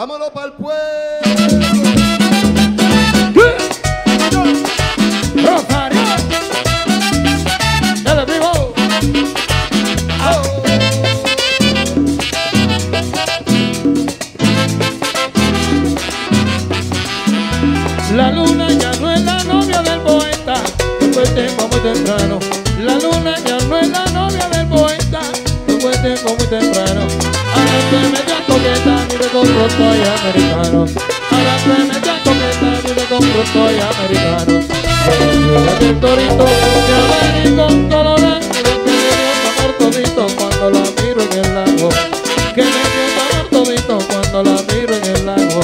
Vámonos para el pueblo. Rosario. Dale, vivo. La luna ya no es la novia del poeta, fue tiempo muy temprano. La luna ya no es la novia del poeta, fue tiempo muy temprano. Con fruto y americano. Ahora se metió a coqueta, vive con fruto y americano. Llega el torito, ya vení con colorado, que me dio un amor todito cuando la miro en el lago. Que me dio un amor todito cuando la miro en el lago.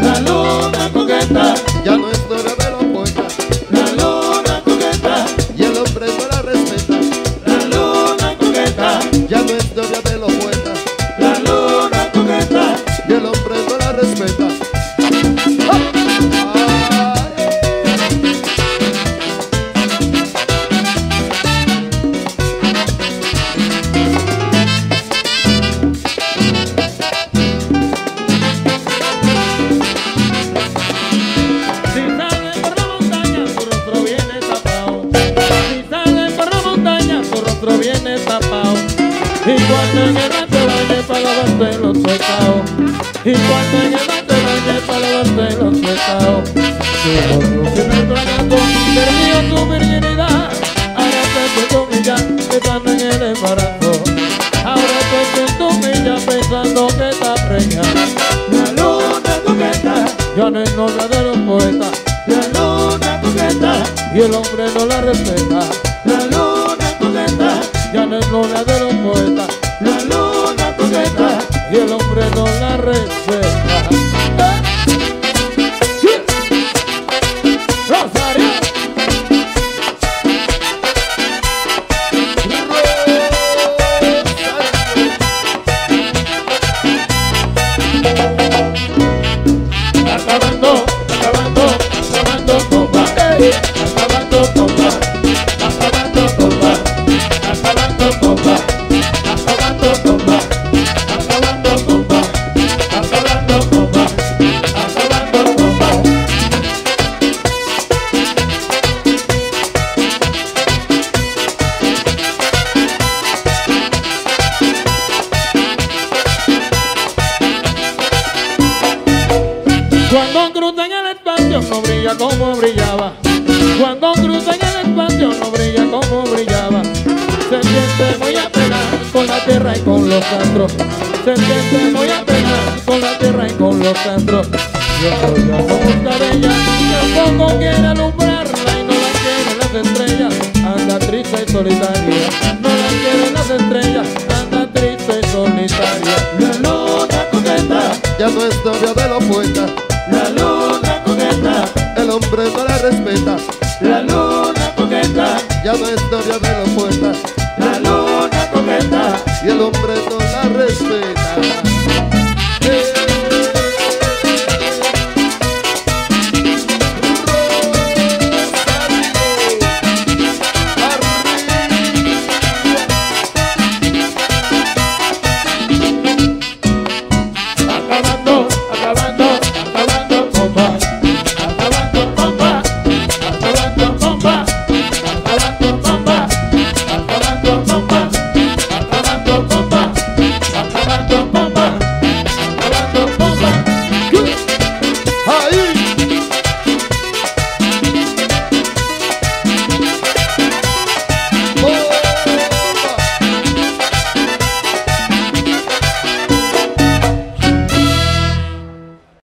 La luna coqueta. Ya no es de los poetas. La luna coqueta, Y el hombre no la respeta. la luna coqueta, Ya no es novia de los Y cuando en el te bañe para lavarte los pecados. Y cuando en el te bañe para lavarte los pecados. Tu rostro siempre tragando, perdió tu virginidad. Ahora te siento humillar, estando en el embarazo. Ahora te siento humillar pensando que está preñada. La luna coqueta, ya no es novia de los poetas. La luna coqueta, y el hombre no la respeta. La luna ya no es novia de los poetas. La luna coqueta, y el hombre no la respeta. Acabando, acabando, Cuando cruza en el espacio no brilla como brillaba. Cuando tierra y con los astros. Se siente muy apegada con la tierra y con los astros. Yo soy no busca de ella, tampoco quiere alumbrarla y no la quieren las estrellas. Anda triste y solitaria, no la quieren las estrellas. Anda triste y solitaria. La luna coqueta. Ya no es novia de los poetas. La luna coqueta, El hombre no la respeta. la luna coqueta, Ya no es novia de los poetas. Hombre no